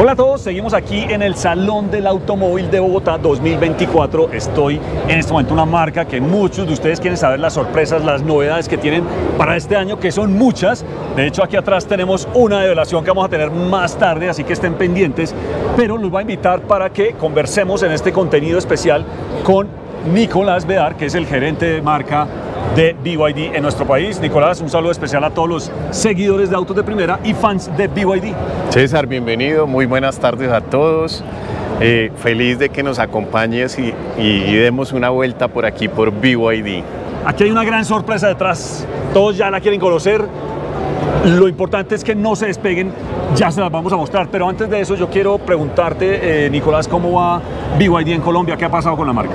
Hola a todos, seguimos aquí en el Salón del Automóvil de Bogotá 2024. Estoy en este momento una marca que muchos de ustedes quieren saber las sorpresas, las novedades que tienen para este año, que son muchas. De hecho, aquí atrás tenemos una develación que vamos a tener más tarde, así que estén pendientes. Pero los voy a invitar para que conversemos en este contenido especial con Nicolás Bedar, que es el gerente de marca de BYD en nuestro país. Nicolás, un saludo especial a todos los seguidores de Autos de Primera y fans de BYD. César, bienvenido, muy buenas tardes a todos. Eh, feliz de que nos acompañes y, y, demos una vuelta por aquí por BYD. Aquí hay una gran sorpresa detrás, todos ya la quieren conocer. Lo importante es que no se despeguen, ya se las vamos a mostrar, pero antes de eso yo quiero preguntarte, eh, Nicolás, ¿cómo va BYD en Colombia? ¿Qué ha pasado con la marca?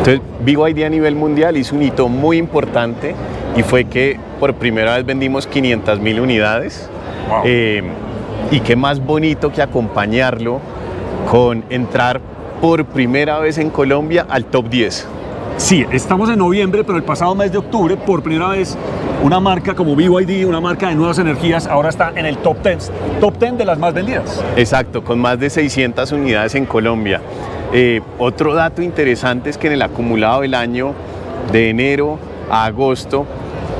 Entonces, BYD a nivel mundial hizo un hito muy importante y fue que por primera vez vendimos 500 mil unidades. Wow. Eh, y qué más bonito que acompañarlo con entrar por primera vez en Colombia al top 10. Sí, estamos en noviembre, pero el pasado mes de octubre, por primera vez, una marca como BYD, una marca de nuevas energías, ahora está en el top 10, top 10 de las más vendidas. Exacto, con más de 600 unidades en Colombia. Eh, otro dato interesante es que en el acumulado del año de enero a agosto,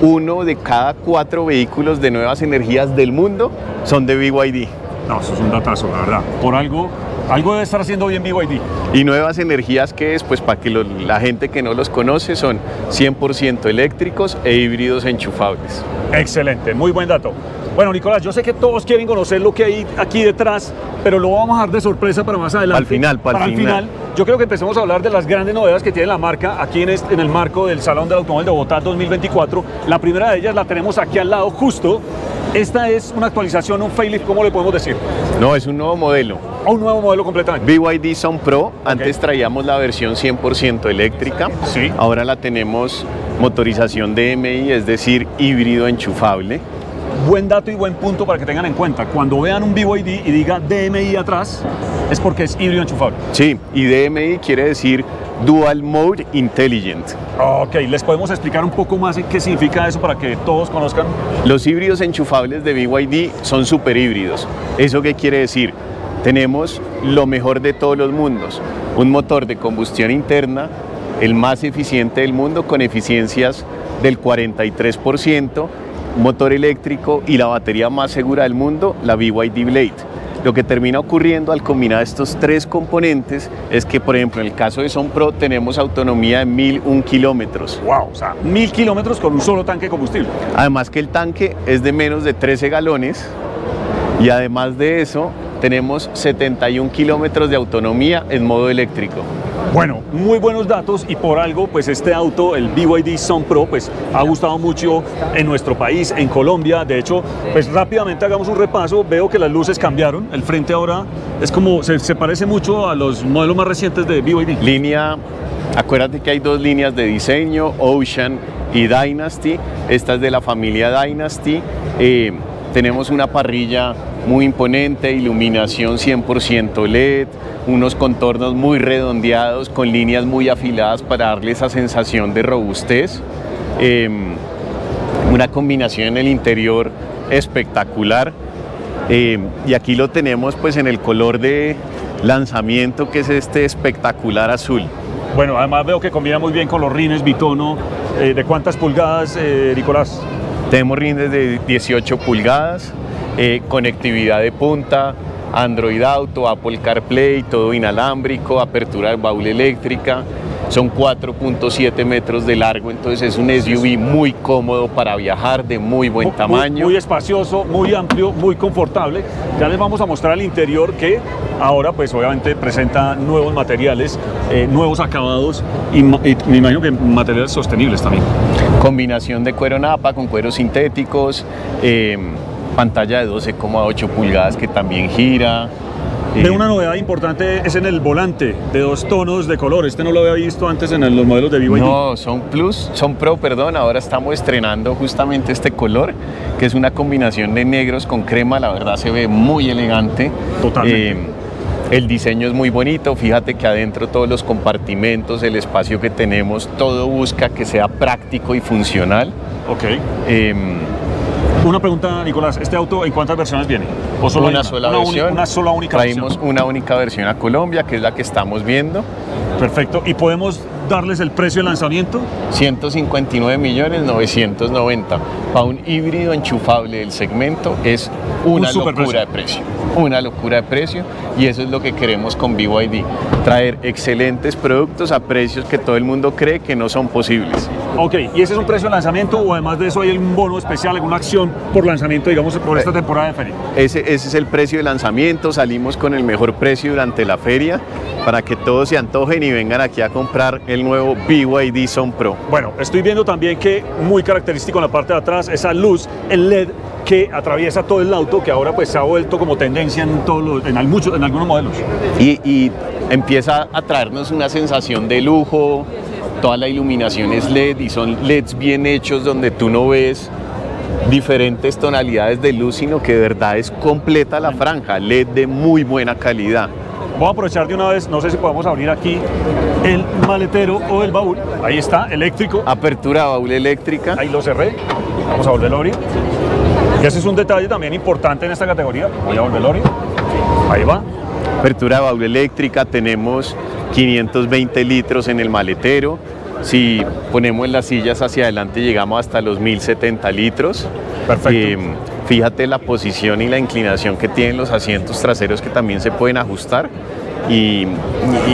uno de cada cuatro vehículos de nuevas energías del mundo son de BYD. No, eso es un datazo, la verdad. Por algo, algo debe estar haciendo bien BYD. Y nuevas energías que es, pues para que lo, la gente que no los conoce, son 100% eléctricos e híbridos enchufables. Excelente, muy buen dato. Bueno, Nicolás, yo sé que todos quieren conocer lo que hay aquí detrás, pero lo vamos a dar de sorpresa para más adelante. Al final, para, para el final. Yo creo que empecemos a hablar de las grandes novedades que tiene la marca aquí en, este, en el marco del Salón del Automóvil de Bogotá 2024. La primera de ellas la tenemos aquí al lado justo. Esta es una actualización, un facelift, ¿cómo le podemos decir? No, es un nuevo modelo. Un nuevo modelo completamente. BYD Sound Pro, antes traíamos la versión 100% eléctrica, Sí. ahora la tenemos motorización DMI, es decir, híbrido enchufable. Buen dato y buen punto para que tengan en cuenta. Cuando vean un BYD y diga DMI atrás, es porque es híbrido enchufable. Sí, y DMI quiere decir Dual Mode Intelligent. Ok, les podemos explicar un poco más qué significa eso para que todos conozcan. Los híbridos enchufables de BYD son super híbridos. ¿Eso qué quiere decir? Tenemos lo mejor de todos los mundos. Un motor de combustión interna, el más eficiente del mundo, con eficiencias del 43%, motor eléctrico y la batería más segura del mundo, la BYD Blade. Lo que termina ocurriendo al combinar estos tres componentes es que, por ejemplo, en el caso de Son Pro tenemos autonomía de 1001 kilómetros. Wow, o sea, mil kilómetros con un solo tanque de combustible. Además que el tanque es de menos de 13 galones y además de eso tenemos 71 kilómetros de autonomía en modo eléctrico. Bueno, muy buenos datos y por algo, pues este auto, el BYD Sun Pro, pues ha gustado mucho en nuestro país, en Colombia. De hecho, pues rápidamente hagamos un repaso. Veo que las luces cambiaron. El frente ahora es como, se, se parece mucho a los modelos más recientes de BYD. Línea, acuérdate que hay dos líneas de diseño, Ocean y Dynasty. Esta es de la familia Dynasty. Eh, tenemos una parrilla muy imponente, iluminación 100% LED, unos contornos muy redondeados con líneas muy afiladas para darle esa sensación de robustez. Eh, una combinación en el interior espectacular. Eh, y aquí lo tenemos pues en el color de lanzamiento que es este espectacular azul. Bueno, además veo que combina muy bien con los rines bitono. Eh, ¿De cuántas pulgadas, eh, Nicolás? Tenemos rines de 18 pulgadas, eh, conectividad de punta, Android Auto, Apple CarPlay, todo inalámbrico, apertura de baúl eléctrica. Son 4.7 metros de largo, entonces es un SUV muy cómodo para viajar, de muy buen Muy- tamaño. Muy, espacioso, muy amplio, muy confortable. Ya les vamos a mostrar el interior que ahora pues obviamente presenta nuevos materiales, eh, nuevos acabados y, me imagino que materiales sostenibles también. Combinación de cuero napa con cueros sintéticos, eh, pantalla de 12,8 pulgadas que también gira. eh, Veo una novedad importante es en el volante de dos tonos de color. Este no lo había visto antes en el- los modelos de BYD. No, son Plus, son Pro, perdón. Ahora estamos estrenando justamente este color, que es una combinación de negros con crema. La verdad se ve muy elegante. Totalmente. Eh, el diseño es muy bonito. Fíjate que adentro todos los compartimentos, el espacio que tenemos, todo busca que sea práctico y funcional. Ok. Eh, Una pregunta, Nicolás, ¿este auto en cuántas versiones viene? ¿O solo una, sola versión. una sola única Traímos una única versión a Colombia, que es la que estamos viendo. Perfecto. ¿Y podemos darles el precio de lanzamiento? 159 millones 990. Para un híbrido enchufable del segmento es una locura de precio. Una locura de precio y eso es lo que queremos con BYD. Traer excelentes productos a precios que todo el mundo cree que no son posibles. Ok, ¿y ese es un precio de lanzamiento o además de eso hay un bono especial, alguna acción por lanzamiento, digamos, por esta eh, temporada de feria? Ese, ese es el precio de lanzamiento, salimos con el mejor precio durante la feria para que todos se antojen y vengan aquí a comprar el nuevo BYD Son Pro. Bueno, estoy viendo también que muy característico en la parte de atrás, esa luz, el LED que atraviesa todo el auto, que ahora pues se ha vuelto como tendencia en, todos en, en algunos modelos. Y, y empieza a traernos una sensación de lujo, toda la iluminación es LED y son LEDs bien hechos donde tú no ves diferentes tonalidades de luz, sino que de verdad es completa la franja, LED de muy buena calidad. Voy a aprovechar de una vez, no sé si podemos abrir aquí el maletero o el baúl. Ahí está, eléctrico. Apertura baúl eléctrica. Ahí lo cerré. Vamos a volverlo a abrir. Y ese es un detalle también importante en esta categoría. Voy a volverlo a abrir. Ahí va. Apertura de baúl eléctrica, tenemos 520 litros en el maletero. Si ponemos las sillas hacia adelante llegamos hasta los 1070 litros. Perfecto. Eh, fíjate la posición y la inclinación que tienen los asientos traseros que también se pueden ajustar. Y,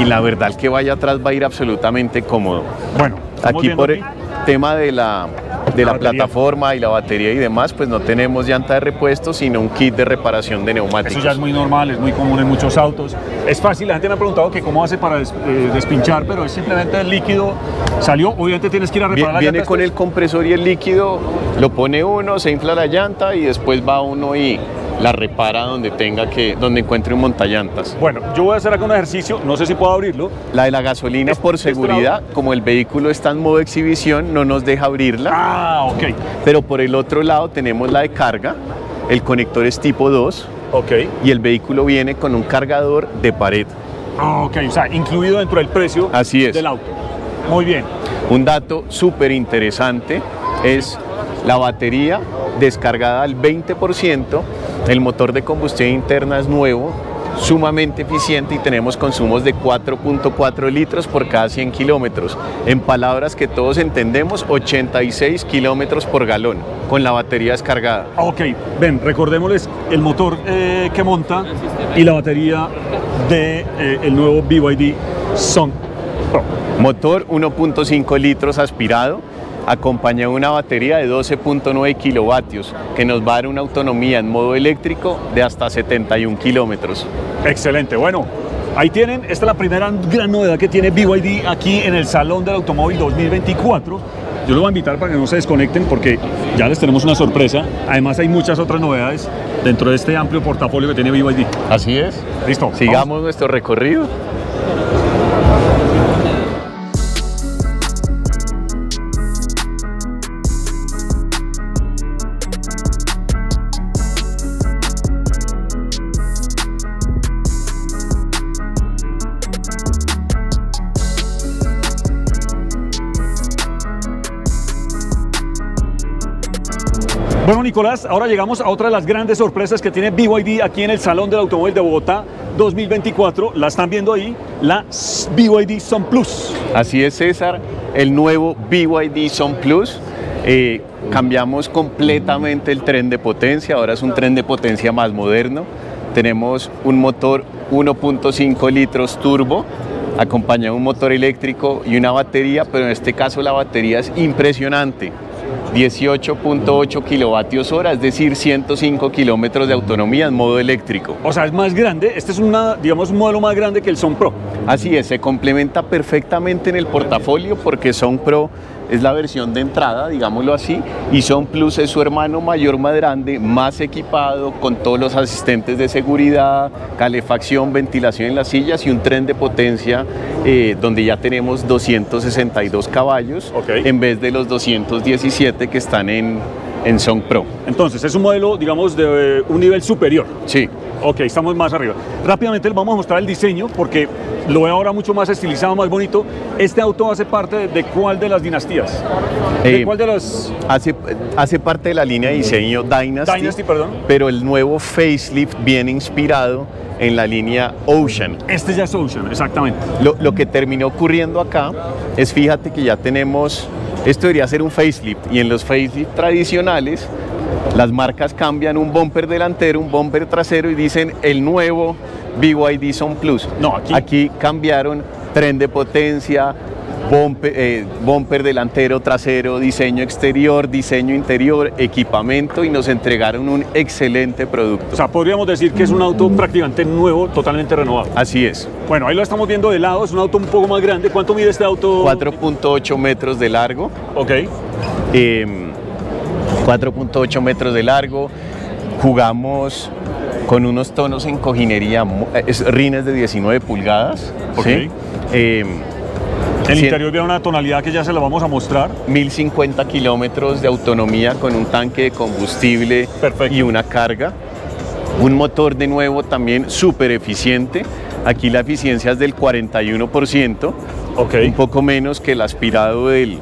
la verdad el que vaya atrás va a ir absolutamente cómodo. Bueno, aquí por el tema de la de la, plataforma y la batería y demás, pues no tenemos llanta de repuesto, sino un kit de reparación de neumáticos. Eso ya es muy normal, es muy común en muchos autos. Es fácil, la gente me ha preguntado que cómo hace para eh, despinchar, pero es simplemente el líquido salió, obviamente tienes que ir a reparar la Viene con el compresor y el líquido, lo pone uno, se infla la llanta y después va uno y la repara donde tenga que, donde encuentre un montallantas. Bueno, yo voy a hacer acá un ejercicio, no sé si puedo abrirlo. La de la gasolina por seguridad, como el vehículo está en modo exhibición, no nos deja abrirla. Ah, ok. Pero por el otro lado tenemos la de carga, el conector es tipo 2. Ok. Y el vehículo viene con un cargador de pared. Ah, ok, o sea, incluido dentro del precio Así es. del auto. Muy bien. Un dato súper interesante es la batería descargada al 20%, el motor de combustión interna es nuevo, sumamente eficiente y tenemos consumos de 4.4 litros por cada 100 kilómetros. En palabras que todos entendemos, 86 kilómetros por galón con la batería descargada. Ok, ven, recordémosles el motor eh, que monta y la batería del de, eh, nuevo BYD Son Pro. Motor 1.5 litros aspirado acompaña una batería de 12.9 kilovatios que nos va a dar una autonomía en modo eléctrico de hasta 71 kilómetros. Excelente, bueno, ahí tienen, esta es la primera gran novedad que tiene BYD aquí en el Salón del Automóvil 2024. Yo los voy a invitar para que no se desconecten porque ya les tenemos una sorpresa. Además hay muchas otras novedades dentro de este amplio portafolio que tiene BYD. Así es. Listo. Sigamos nuestro recorrido. Bueno, Nicolás, ahora llegamos a otra de las grandes sorpresas que tiene BYD aquí en el Salón del Automóvil de Bogotá 2024. La están viendo ahí, la BYD Son Plus. Así es, César, el nuevo BYD Son Plus. Eh, cambiamos completamente el tren de potencia, ahora es un tren de potencia más moderno. Tenemos un motor 1.5 litros turbo, acompañado de un motor eléctrico y una batería, pero en este caso la batería es impresionante. 18.8 kilovatios hora, es decir, 105 kilómetros de autonomía en modo eléctrico. O sea, es más grande, este es una, digamos, un modelo más grande que el Son Pro. Así es, se complementa perfectamente en el portafolio porque Son Pro es la versión de entrada, digámoslo así, y Son Plus es su hermano mayor más grande, más equipado, con todos los asistentes de seguridad, calefacción, ventilación en las sillas y un tren de potencia eh, donde ya tenemos 262 caballos en vez de los 217 que están en, en Song Pro. Entonces, es un modelo, digamos, de eh, un nivel superior. Sí. Ok, estamos más arriba. Rápidamente les vamos a mostrar el diseño porque lo veo ahora mucho más estilizado, más bonito. Este auto hace parte de, de cuál de las dinastías? ¿De Eh, cuál de las Hace, hace parte de la línea de diseño Dynasty, Dynasty, perdón? pero el nuevo facelift viene inspirado en la línea Ocean. Este ya es Ocean, exactamente. Lo, lo que terminó ocurriendo acá es, fíjate que ya tenemos, esto debería ser un facelift, y en los facelift tradicionales las marcas cambian un bumper delantero, un bumper trasero y dicen el nuevo BYD Son Plus. No, aquí- aquí cambiaron tren de potencia, bumper, eh, bumper delantero, trasero, diseño exterior, diseño interior, equipamiento y nos entregaron un excelente producto. O sea, podríamos decir que es un auto prácticamente nuevo, totalmente renovado. Así es. Bueno, ahí lo estamos viendo de lado, es un auto un poco más grande. ¿Cuánto mide este auto? 4.8 metros de largo. Ok. eh, 4.8 metros de largo. Jugamos con unos tonos en cojinería, es rines de 19 pulgadas. Ok. ¿sí? Eh, El Cien- interior viene una tonalidad que ya se la vamos a mostrar. 1050 kilómetros de autonomía con un tanque de combustible Perfecto. y una carga. Un motor de nuevo también súper eficiente. Aquí la eficiencia es del 41%. Ok. un poco menos que el aspirado del,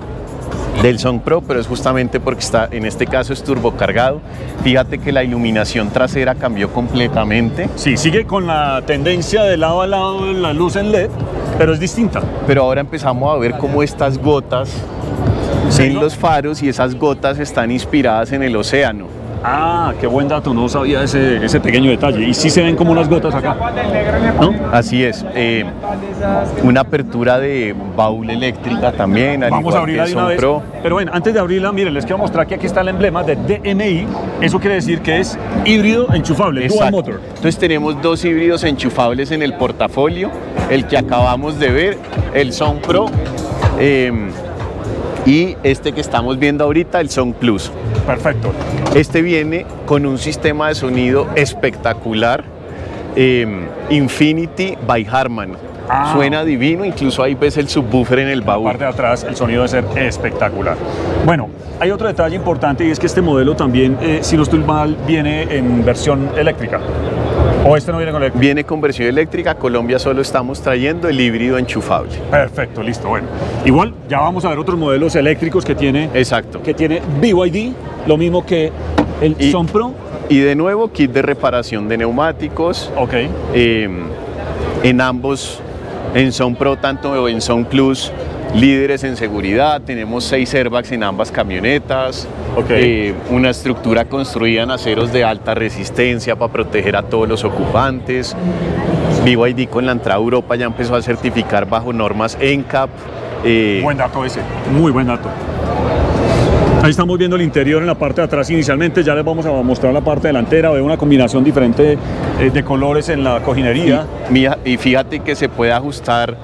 del Song Pro, pero es justamente porque está, en este caso es turbocargado. Fíjate que la iluminación trasera cambió completamente, Sí, sigue con la tendencia de lado a lado de la luz en LED, pero es distinta. pero ahora empezamos a ver cómo estas gotas Sí, en ¿no? los faros y esas gotas están inspiradas en el océano. Ah, qué buen dato, no sabía ese, ese pequeño detalle. Y sí se ven como unas gotas acá. ¿No? Así es. eh, una apertura de baúl eléctrica también, al Vamos a abrirla de una vez. Pro. Pero bueno, antes de abrirla, miren, les quiero mostrar que aquí está el emblema de DMI. Eso quiere decir que es híbrido enchufable, dual motor. Entonces tenemos dos híbridos enchufables en el portafolio, el que acabamos de ver, el Sound Pro eh, y este que estamos viendo ahorita, el Sound Plus. Perfecto. Este viene con un sistema de sonido espectacular, eh, Infinity by Harman. Ah. Suena divino, incluso ahí ves el subwoofer en el La baúl. parte de atrás, el sonido debe ser espectacular. Bueno, hay otro detalle importante y es que este modelo también, eh, si no estoy mal, viene en versión eléctrica. ¿O este no viene con eléctrica? Viene con versión eléctrica, Colombia solo estamos trayendo el híbrido enchufable. Perfecto, listo. Bueno, igual ya vamos a ver otros modelos eléctricos que tiene, Exacto. que tiene BYD, lo mismo que el Y- Son Pro. Y de nuevo, kit de reparación de neumáticos, Ok. eh, en ambos, en Son Pro tanto en Son Plus, líderes en seguridad, tenemos seis airbags en ambas camionetas, Ok. eh, una estructura construida en aceros de alta resistencia para proteger a todos los ocupantes. BYD con la entrada a Europa ya empezó a certificar bajo normas NCAP. eh, Buen dato ese, muy buen dato. Ahí estamos viendo el interior en la parte de atrás inicialmente, ya les vamos a mostrar la parte delantera, veo una combinación diferente eh, de colores en la cojinería. Y, y fíjate que se puede ajustar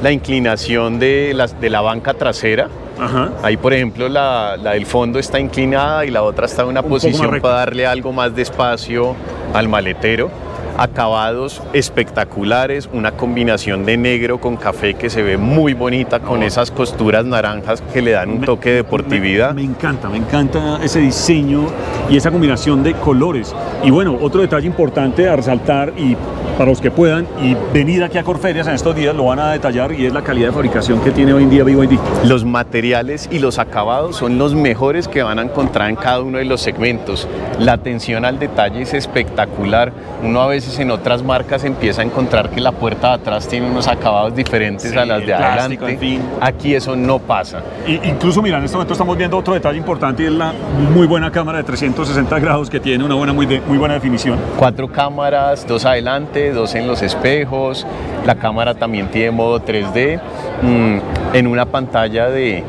la inclinación de, la banca trasera. Ajá. Ahí, por ejemplo, la, la del fondo está inclinada y la otra está en una posición para darle algo más de espacio al maletero. Acabados espectaculares, una combinación de negro con café que se ve muy bonita con Oh. esas costuras naranjas que le dan un Me- toque de deportividad. Me, me encanta, me encanta ese diseño y esa combinación de colores. Y bueno, otro detalle importante a resaltar y para los que puedan y venir aquí a Corferias en estos días lo van a detallar y es la calidad de fabricación que tiene hoy en día BYD. Los materiales y los acabados son los mejores que van a encontrar en cada uno de los segmentos. La atención al detalle es espectacular. Uno a veces en otras marcas empieza a encontrar que la puerta de atrás tiene unos acabados diferentes Sí, a las de plástico, adelante. en fin. Aquí eso no pasa. Y incluso, mira, en este momento estamos viendo otro detalle importante y es la muy buena cámara de 360 grados que tiene una buena, muy, de- muy buena definición. Cuatro cámaras, dos adelante, dos en los espejos. La cámara también tiene modo 3D. mm, en una pantalla de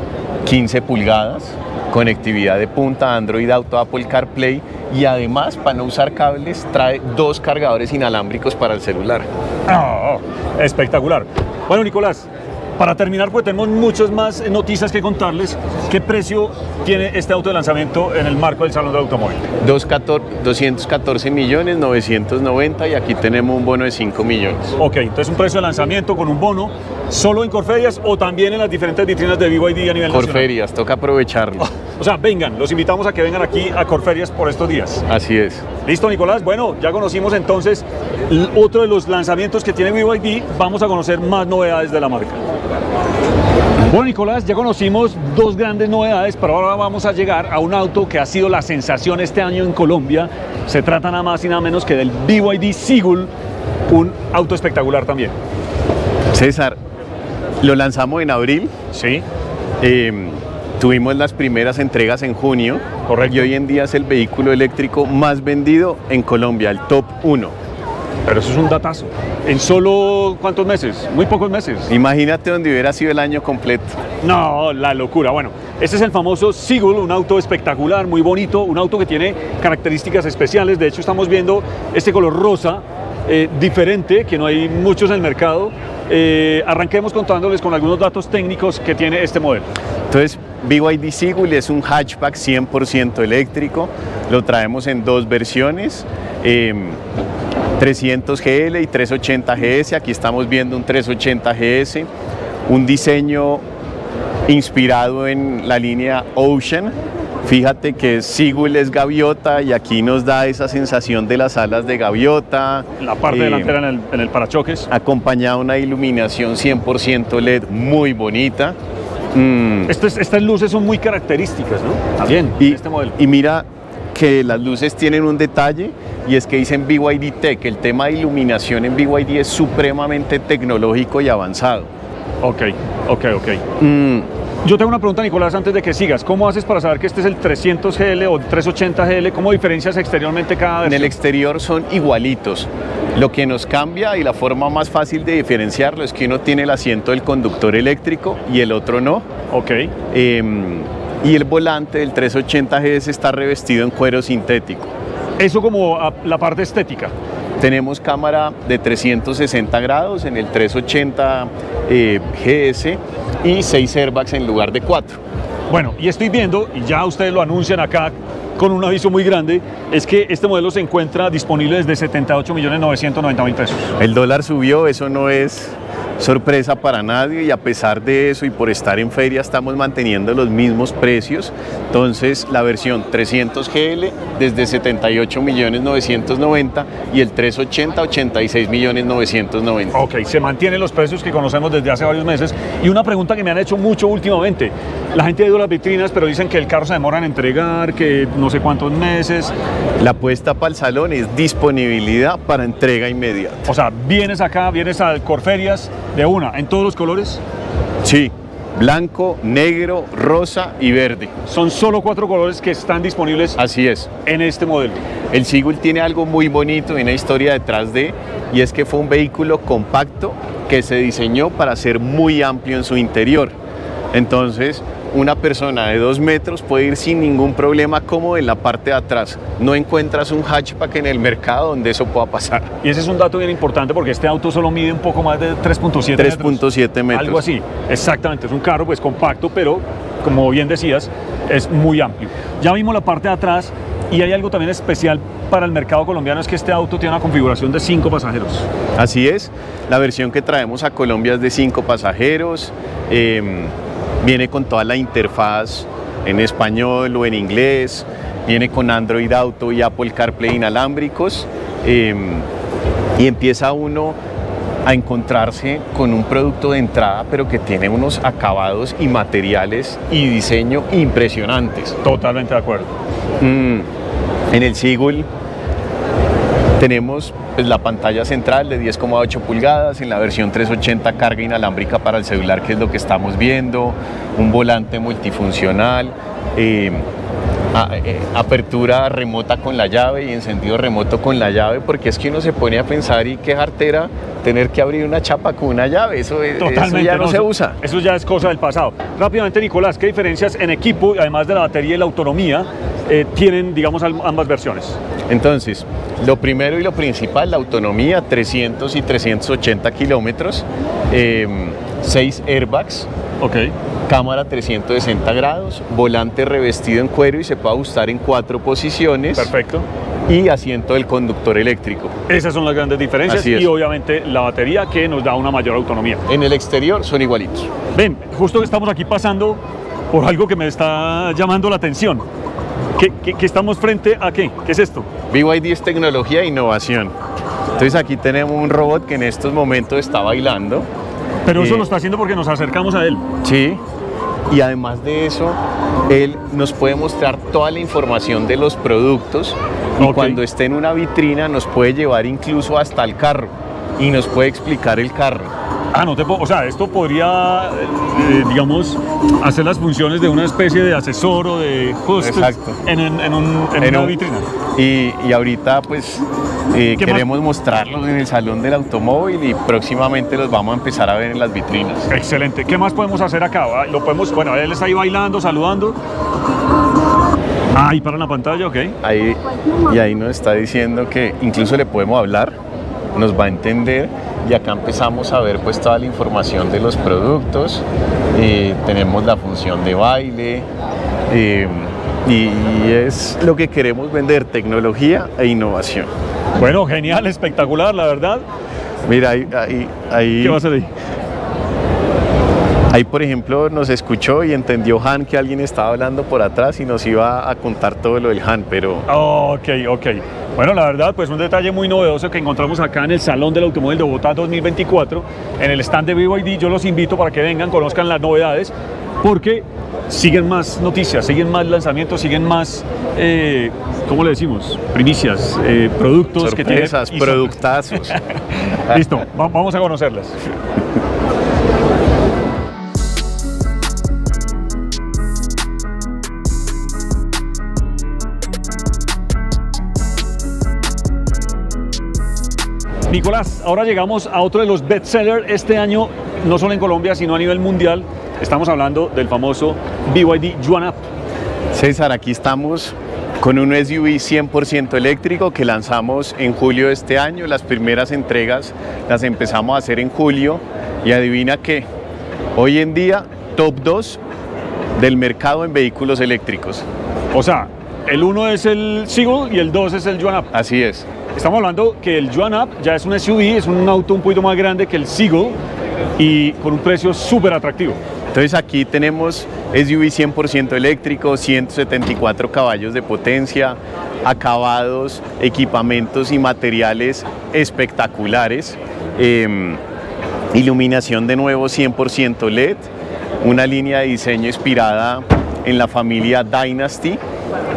15 pulgadas, conectividad de punta, Android Auto, Apple CarPlay. Y además, para no usar cables, trae dos cargadores inalámbricos para el celular. Ah, espectacular. Bueno, Nicolás, para terminar, pues tenemos muchas más noticias que contarles. ¿Qué precio tiene este auto de lanzamiento en el marco del Salón del Automóvil? 214 214 millones 990 y aquí tenemos un bono de 5 millones. Ok, entonces un precio de lanzamiento con un bono solo en Corferias o también en las diferentes vitrinas de BYD a nivel Por nacional. ferias, toca aprovecharlo. O sea, vengan, los invitamos a que vengan aquí a Corferias por estos días. Así es. Listo, Nicolás. Bueno, ya conocimos entonces otro de los lanzamientos que tiene BYD. Vamos a conocer más novedades de la marca. Bueno, Nicolás, ya conocimos dos grandes novedades, pero ahora vamos a llegar a un auto que ha sido la sensación este año en Colombia. Se trata nada más y nada menos que del BYD Sigul, un auto espectacular también. César, lo lanzamos en abril. Sí. Eh, tuvimos las primeras entregas en junio. Correcto. Y hoy en día es el vehículo eléctrico más vendido en Colombia, el top 1. Pero eso es un datazo. ¿En solo cuántos meses? Muy pocos meses. Imagínate donde hubiera sido el año completo. No, la locura. Bueno, este es el famoso Seagull, un auto espectacular, muy bonito, un auto que tiene características especiales. De hecho, estamos viendo este color rosa eh, diferente, que no hay muchos en el mercado. Eh, arranquemos contándoles con algunos datos técnicos que tiene este modelo. Entonces, BYD Seagull es un hatchback 100% eléctrico. Lo traemos en dos versiones. Eh, 300 GL y 380 GS. Aquí estamos viendo un 380 GS, un diseño inspirado en la línea Ocean. Fíjate que Seagull es gaviota y aquí nos da esa sensación de las alas de gaviota. La parte Eh, delantera en el, en el parachoques. Acompañada de una iluminación 100% LED muy bonita. Mm, Estas, estas luces son muy características, ¿no? También, y, este modelo. y mira que las luces tienen un detalle y es que dicen BYD Tech. El tema de iluminación en BYD es supremamente tecnológico y avanzado. Ok, ok, ok. Mm, Yo tengo una pregunta, Nicolás, antes de que sigas. ¿Cómo haces para saber que este es el 300 GL o 380 GL? ¿Cómo diferencias exteriormente cada En el versión? exterior son igualitos. Lo que nos cambia y la forma más fácil de diferenciarlo es que uno tiene el asiento del conductor eléctrico y el otro no. Ok, Eh, y el volante del 380 GS está revestido en cuero sintético. eso como a- la parte estética. Tenemos cámara de 360 grados en el 380 eh, GS y 6 airbags en lugar de 4. Bueno, y estoy viendo, y ya ustedes lo anuncian acá con un aviso muy grande, es que este modelo se encuentra disponible desde 78 millones 990 mil pesos. El dólar subió, eso no es sorpresa para nadie y a pesar de eso y por estar en feria estamos manteniendo los mismos precios. Entonces la versión 300 GL desde 78 millones 990 y el 380 86 millones 990. Ok, se mantienen los precios que conocemos desde hace varios meses. Y una pregunta que me han hecho mucho últimamente. La gente ha ido a las vitrinas, pero dicen que el carro se demora en entregar, que no sé cuántos meses. La apuesta para el salón es disponibilidad para entrega inmediata. O sea, vienes acá, vienes a Corferias de una, en todos los colores. Sí, blanco, negro, rosa y verde. Son solo cuatro colores que están disponibles Así es. en este modelo. El Seagull tiene algo muy bonito y una historia detrás de, y es que fue un vehículo compacto que se diseñó para ser muy amplio en su interior. Entonces, una persona de dos metros puede ir sin ningún problema cómodo en la parte de atrás. No encuentras un hatchback en el mercado donde eso pueda pasar. Y ese es un dato bien importante porque este auto solo mide un poco más de 3.7 metros. 3.7 metros. Algo así, exactamente. Es un carro pues compacto, pero como bien decías, es muy amplio. Ya vimos la parte de atrás y hay algo también especial para el mercado colombiano, es que este auto tiene una configuración de cinco pasajeros. Así es, la versión que traemos a Colombia es de cinco pasajeros, eh, viene con toda la interfaz en español o en inglés, viene con Android Auto y Apple CarPlay inalámbricos eh, y empieza uno a encontrarse con un producto de entrada pero que tiene unos acabados y materiales y diseño impresionantes. Totalmente de acuerdo. Mm, en el Seagull tenemos pues, la pantalla central de 10,8 pulgadas, en la versión 380 carga inalámbrica para el celular, que es lo que estamos viendo, un volante multifuncional, eh, a- eh, apertura remota con la llave y encendido remoto con la llave, porque es que uno se pone a pensar y qué jartera tener que abrir una chapa con una llave, eso, es- eso ya no, se usa. Eso ya es cosa del pasado. Rápidamente, Nicolás, ¿qué diferencias en equipo, además de la batería y la autonomía, eh, tienen, digamos, ambas versiones? Entonces, lo primero y lo principal, la autonomía, 300 y 380 kilómetros, 6 airbags, Ok. cámara 360 grados, volante revestido en cuero y se puede ajustar en cuatro posiciones Perfecto. y asiento del conductor eléctrico. Esas son las grandes diferencias y obviamente la batería que nos da una mayor autonomía. En el exterior son igualitos. Ven, justo que estamos aquí pasando por algo que me está llamando la atención. ¿Qué, estamos frente a qué? ¿Qué es esto? BYD es tecnología e innovación. Entonces aquí tenemos un robot que en estos momentos está bailando. Pero eso lo está haciendo porque nos acercamos a él. Sí, y además de eso, él nos puede mostrar toda la información de los productos y cuando esté en una vitrina nos puede llevar incluso hasta el carro y nos puede explicar el carro. Ah, no te puedo, o sea, esto podría, eh, digamos, hacer las funciones de una especie de asesor o de host en, en, una vitrina. Y, y, ahorita, pues, eh, queremos mostrarlos en el Salón del Automóvil y próximamente los vamos a empezar a ver en las vitrinas. Excelente. ¿Qué más podemos hacer acá? Ah, lo podemos, bueno, él está ahí bailando, saludando. Ahí para la pantalla, ok. Ahí, y ahí nos está diciendo que incluso le podemos hablar, nos va a entender y acá empezamos a ver pues toda la información de los productos. Eh, tenemos la función de baile. Eh, y es lo que queremos vender, tecnología e innovación. Bueno, genial, espectacular, la verdad. Mira, ahí, ahí, ahí ¿Qué va a ser ahí? Ahí, por ejemplo, nos escuchó y entendió Han que alguien estaba hablando por atrás y nos iba a contar todo lo del Han, pero... ok, ok. Bueno, la verdad, pues un detalle muy novedoso que encontramos acá en el Salón del Automóvil de Bogotá 2024, en el stand de BYD. Yo los invito para que vengan, conozcan las novedades, porque siguen más noticias, siguen más lanzamientos, siguen más, eh, ¿cómo le decimos? Primicias, eh, productos que tienen. productazos. Listo, vamos a conocerlas. Nicolás, ahora llegamos a otro de los bestsellers este año, no solo en Colombia, sino a nivel mundial. Estamos hablando del famoso BYD Yuan César, aquí estamos con un SUV 100% eléctrico que lanzamos en julio de este año. Las primeras entregas las empezamos a hacer en julio y adivina que hoy en día top 2 del mercado en vehículos eléctricos. O sea, el uno es el Seagull y el 2 es el Yuan Así es. Estamos hablando que el Yuan Up ya es un SUV, es un auto un poquito más grande que el Seagull y con un precio súper atractivo. Entonces aquí tenemos SUV 100% eléctrico, 174 caballos de potencia, acabados, equipamientos y materiales espectaculares, em, iluminación de nuevo 100% LED, una línea de diseño inspirada en la familia Dynasty,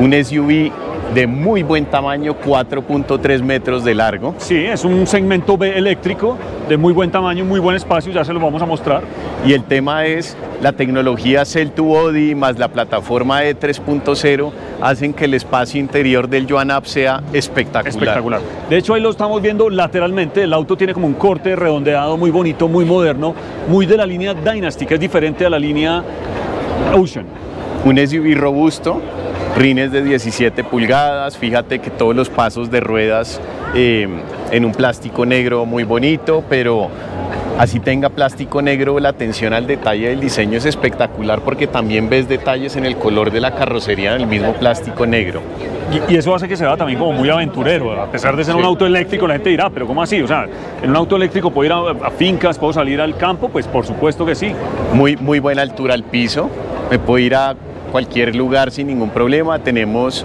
un SUV de muy buen tamaño, 4.3 metros de largo. Sí, es un segmento B eléctrico de muy buen tamaño, muy buen espacio, ya se lo vamos a mostrar. Y el tema es la tecnología Cell to Body más la plataforma E 3.0 hacen que el espacio interior del Yuan Up sea espectacular. Espectacular. De hecho, ahí lo estamos viendo lateralmente, el auto tiene como un corte redondeado muy bonito, muy moderno, muy de la línea Dynasty, que es diferente a la línea Ocean. Un SUV robusto, rines de 17 pulgadas, fíjate que todos los pasos de ruedas eh, en un plástico negro muy bonito, pero así tenga plástico negro, la atención al detalle del diseño es espectacular porque también ves detalles en el color de la carrocería en el mismo plástico negro. Y, eso hace que se vea también como muy aventurero, a pesar de ser un auto eléctrico, la gente dirá, pero ¿cómo así? O sea, en un auto eléctrico puedo ir a, a fincas, puedo salir al campo, pues por supuesto que sí. Muy, muy buena altura al piso, me puedo ir a cualquier lugar sin ningún problema. Tenemos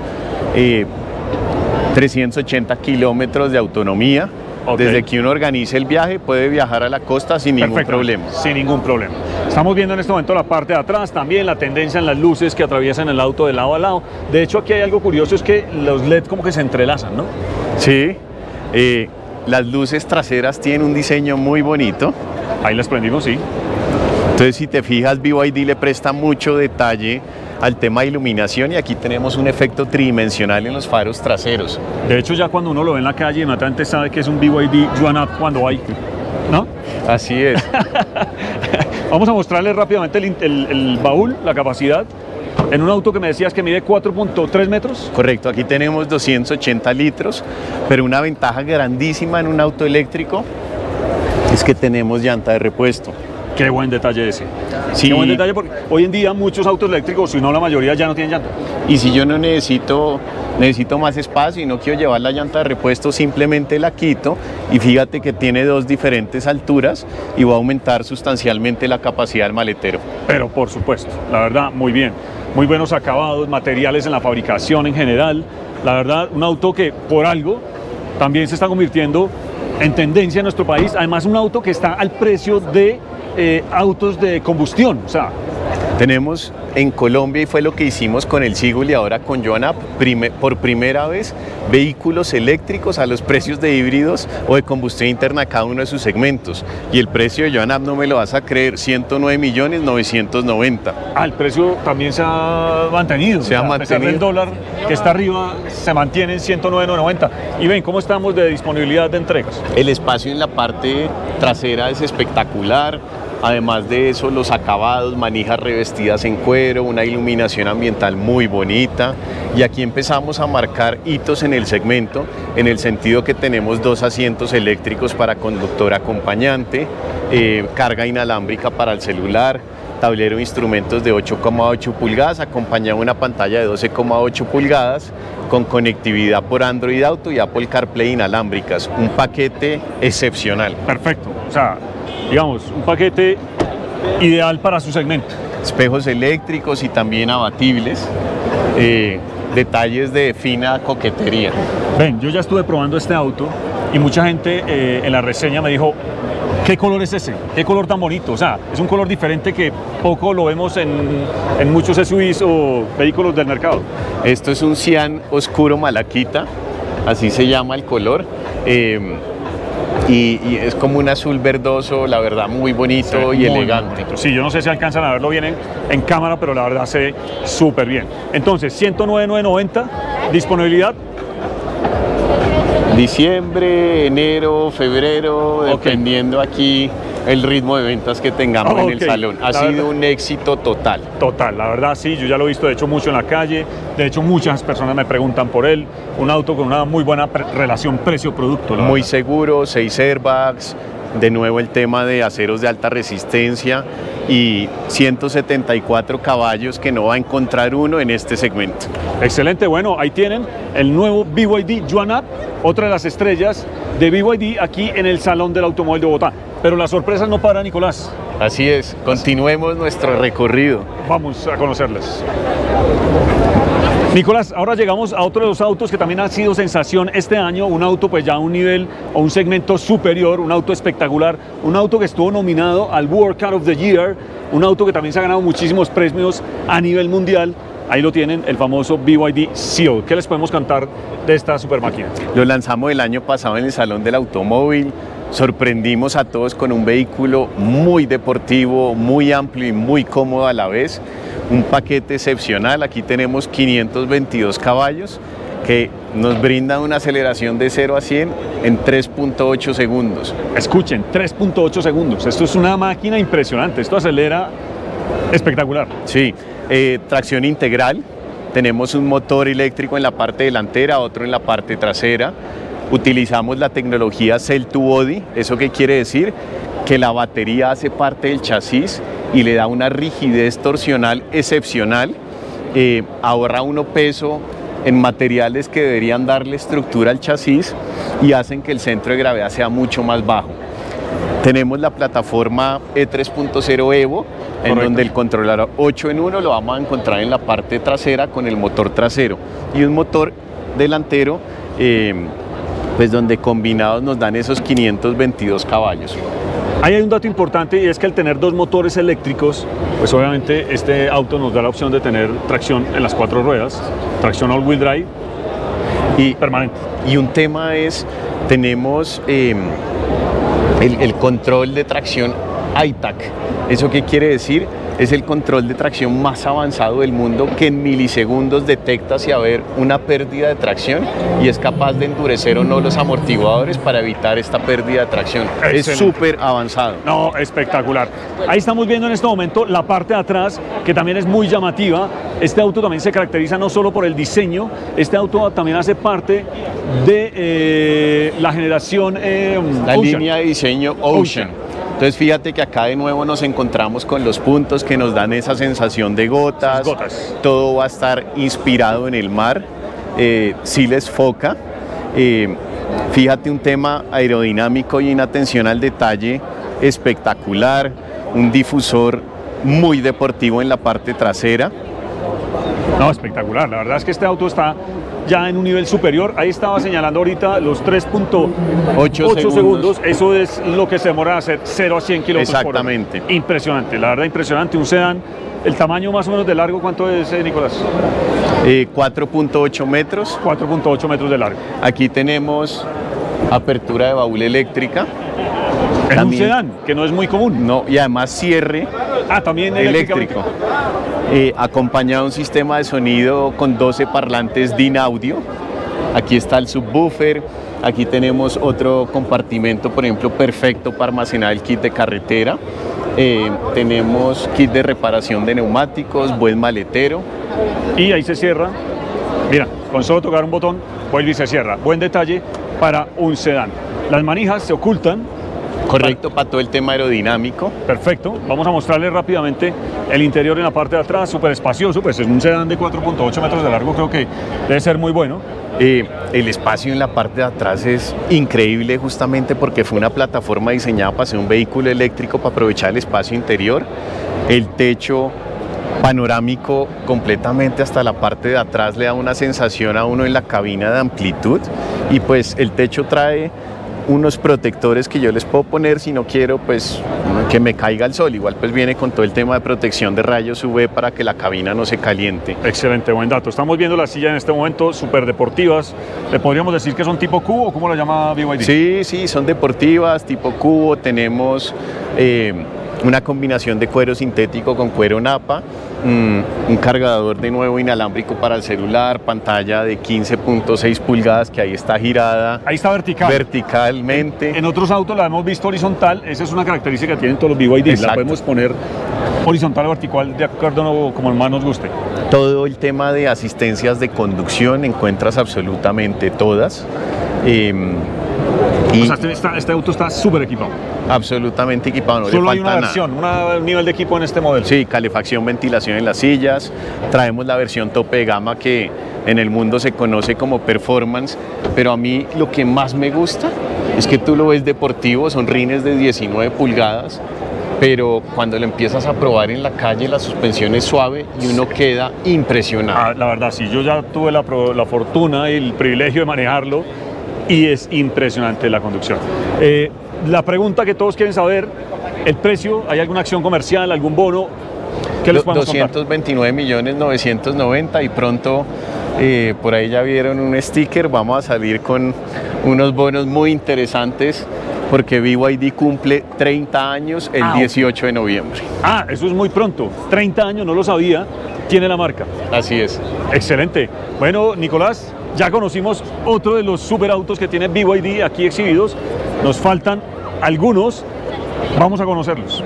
380 eh, kilómetros de autonomía. Desde que uno organice el viaje puede viajar a la costa sin ningún problema. Sin ningún problema. Estamos viendo en este momento la parte de atrás, también la tendencia en las luces que atraviesan el auto de lado a lado. De hecho aquí hay algo curioso, es que los LED como que se entrelazan, ¿no? Sí, eh, las luces traseras tienen un diseño muy bonito. Ahí las prendimos, sí. Entonces si te fijas, BYD le presta mucho detalle al tema de iluminación y aquí tenemos un efecto tridimensional en los faros traseros. De hecho ya cuando uno lo ve en la calle inmediatamente sabe que es un BYD Yuan Up cuando hay, ¿no? Así es. Vamos a mostrarles rápidamente el, baúl, la capacidad. En un auto que me decías que mide 4.3 metros. Correcto, aquí tenemos 280 litros, pero una ventaja grandísima en un auto eléctrico es que tenemos llanta de repuesto. Qué buen detalle ese. Sí. Qué buen detalle porque hoy en día muchos autos eléctricos, si no la mayoría, ya no tienen llanta. Y si yo no necesito necesito más espacio y no quiero llevar la llanta de repuesto, simplemente la quito y fíjate que tiene dos diferentes alturas y va a aumentar sustancialmente la capacidad del maletero. Pero por supuesto, la verdad, muy bien. Muy buenos acabados, materiales en la fabricación en general. La verdad, un auto que por algo también se está convirtiendo en tendencia en nuestro país. Además, un auto que está al precio de eh, autos de combustión. O sea, tenemos en Colombia, y fue lo que hicimos con el Sigul y ahora con Joanap, por primera vez vehículos eléctricos a los precios de híbridos o de combustión interna cada uno de sus segmentos. Y el precio de Joanap, no me lo vas a creer, 109 millones 990. Ah, el precio también se ha mantenido. Se ha mantenido. El dólar que está arriba se mantiene en 109.90. Y ven, ¿cómo estamos de disponibilidad de entregas? El espacio en la parte trasera es espectacular Además de eso, los acabados, manijas revestidas en cuero, una iluminación ambiental muy bonita. Y aquí empezamos a marcar hitos en el segmento, en el sentido que tenemos dos asientos eléctricos para conductor acompañante, eh, carga inalámbrica para el celular, tablero de instrumentos de 8,8 pulgadas, acompañado de una pantalla de 12,8 pulgadas con conectividad por Android Auto y Apple CarPlay inalámbricas. Un paquete excepcional. Perfecto. O sea, digamos, un paquete ideal para su segmento. Espejos eléctricos y también abatibles. Eh, detalles de fina coquetería. Ven, yo ya estuve probando este auto y mucha gente eh, en la reseña me dijo, ¿qué color es ese? ¿Qué color tan bonito? O sea, es un color diferente que poco lo vemos en, en muchos SUVs o vehículos del mercado. Esto es un cian oscuro malaquita, así se llama el color. Eh, y, es como un azul verdoso, la verdad, muy bonito y elegante. Sí, yo no sé si alcanzan a verlo bien en, cámara, pero la verdad se ve súper bien. Entonces, 109,990, disponibilidad. Diciembre, enero, febrero, dependiendo aquí el ritmo de ventas que tengamos en el salón. Ha sido un éxito total. Total, la verdad sí, yo ya lo he visto de hecho mucho en la calle, de hecho muchas personas me preguntan por él, un auto con una muy buena relación precio-producto. Muy seguro, seis airbags, de nuevo el tema de aceros de alta resistencia y 174 caballos que no va a encontrar uno en este segmento. Excelente, bueno, ahí tienen el nuevo BYD Up, otra de las estrellas de BYD aquí en el Salón del Automóvil de Bogotá. Pero las sorpresas no paran, Nicolás. Así es, continuemos nuestro recorrido. Vamos a conocerles. Nicolás, ahora llegamos a otro de los autos que también ha sido sensación este año, un auto pues ya a un nivel o un segmento superior, un auto espectacular, un auto que estuvo nominado al Car of the Year, un auto que también se ha ganado muchísimos premios a nivel mundial. Ahí lo tienen, el famoso BYD Seal. ¿Qué les podemos contar de esta super máquina? Lo lanzamos el año pasado en el Salón del Automóvil, sorprendimos a todos con un vehículo muy deportivo, muy amplio y muy cómodo a la vez. Un paquete excepcional, aquí tenemos 522 caballos que nos brindan una aceleración de 0 a 100 en 3.8 segundos. Escuchen, 3.8 segundos. Esto es una máquina impresionante, esto acelera espectacular. Sí, eh, tracción integral, tenemos un motor eléctrico en la parte delantera, otro en la parte trasera, Utilizamos la tecnología Cell to Body, ¿eso qué quiere decir? Que la batería hace parte del chasis y le da una rigidez torsional excepcional, eh, ahorra uno peso en materiales que deberían darle estructura al chasis y hacen que el centro de gravedad sea mucho más bajo. Tenemos la plataforma E3.0 Evo, en donde el controlador 8 en 1 lo vamos a encontrar en la parte trasera con el motor trasero y un motor delantero eh, pues donde combinados nos dan esos 522 caballos. Ahí hay un dato importante y es que al tener dos motores eléctricos, pues obviamente este auto nos da la opción de tener tracción en las cuatro ruedas, tracción all-wheel drive y permanente. Y un tema es, tenemos em, el, el control de tracción ITAC. ¿Eso qué quiere decir? Es el control de tracción más avanzado del mundo que en milisegundos detecta si haber una pérdida de tracción y es capaz de endurecer o no los amortiguadores para evitar esta pérdida de tracción. Es súper avanzado. No, espectacular. Ahí estamos viendo en este momento la parte de atrás que también es muy llamativa. Este auto también se caracteriza no solo por el diseño, este auto también hace parte de eh, la generación... Eh, la línea de diseño Ocean. Entonces fíjate que acá de nuevo nos encontramos con los puntos que nos dan esa sensación de gotas. gotas. Todo va a estar inspirado en el mar. eh, sí les foca. Eh, fíjate un tema aerodinámico y una atención al detalle espectacular, un difusor muy deportivo en la parte trasera. No, espectacular. La verdad es que este auto está ya en un nivel superior. Ahí estaba señalando ahorita los 3.8 segundos. segundos. Eso es lo que se demora hacer 0 a 100 kilómetros Exactamente. Por hora. Impresionante, la verdad impresionante. Un sedán, el tamaño más o menos de largo, ¿cuánto es, eh, Nicolás? Eh, 4.8 metros. 4.8 metros de largo. Aquí tenemos apertura de baúl eléctrica. En un sedán, que no es muy común. No, y además cierre ah, también eléctrico. Eh, acompañado de un sistema de sonido con 12 parlantes DIN audio. Aquí está el subwoofer, aquí tenemos otro compartimento, por ejemplo, perfecto para almacenar el kit de carretera. Eh, tenemos kit de reparación de neumáticos, buen maletero. Y ahí se cierra. Mira, con solo tocar un botón, vuelve y se cierra. Buen detalle para un sedán. Las manijas se ocultan Correcto, para todo el tema aerodinámico. Perfecto. Vamos a mostrarles rápidamente el interior en la parte de atrás, súper espacioso, pues es un sedán de 4.8 metros de largo, creo que debe ser muy bueno. Eh, el espacio en la parte de atrás es increíble justamente porque fue una plataforma diseñada para ser un vehículo eléctrico para aprovechar el espacio interior. El techo panorámico completamente hasta la parte de atrás le da una sensación a uno en la cabina de amplitud y pues el techo trae unos protectores que yo les puedo poner si no quiero pues que me caiga el sol. Igual pues viene con todo el tema de protección de rayos UV para que la cabina no se caliente. Excelente, buen dato. Estamos viendo la silla en este momento súper deportivas. ¿Le podríamos decir que son tipo cubo o cómo la llama BYD? Sí, sí, son deportivas, tipo cubo. Tenemos... Eh, una combinación de cuero sintético con cuero napa, mm, un cargador de nuevo inalámbrico para el celular, pantalla de 15.6 pulgadas que ahí está girada. Ahí está vertical. Verticalmente. En, otros autos la hemos visto horizontal, esa es una característica que tienen todos los BYD, la podemos poner horizontal o vertical de acuerdo como más nos guste. Todo el tema de asistencias de conducción encuentras absolutamente todas. Em, o sea, este, este auto está súper equipado. Absolutamente equipado, no Solo hay una versión, un nivel de equipo en este modelo. Sí, calefacción, ventilación en las sillas. Traemos la versión tope de gama que en el mundo se conoce como performance, pero a mí lo que más me gusta es que tú lo ves deportivo, son rines de 19 pulgadas, pero cuando lo empiezas a probar en la calle la suspensión es suave y uno queda impresionado. Ah, la verdad, sí, yo ya tuve la, la fortuna y el privilegio de manejarlo y es impresionante la conducción. Eh, la pregunta que todos quieren saber, el precio, ¿hay alguna acción comercial, algún bono? ¿Qué les podemos 229 millones 990 y pronto eh, por ahí ya vieron un sticker, vamos a salir con unos bonos muy interesantes porque BYD cumple 30 años el 18 ah, de noviembre. Ah, eso es muy pronto, 30 años, no lo sabía, tiene la marca. Así es. Excelente. Bueno, Nicolás, ya conocimos otro de los superautos que tiene BYD aquí exhibidos. Nos faltan algunos. Vamos a conocerlos.